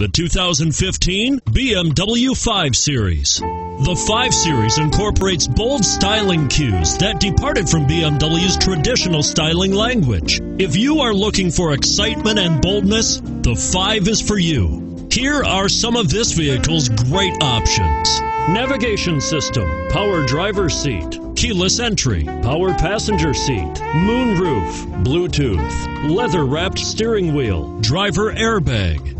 The 2015 BMW 5 Series. The 5 Series incorporates bold styling cues that departed from BMW's traditional styling language. If you are looking for excitement and boldness, the 5 is for you. Here are some of this vehicle's great options. Navigation system, power driver seat, keyless entry, power passenger seat, moonroof, Bluetooth, leather wrapped steering wheel, driver airbag,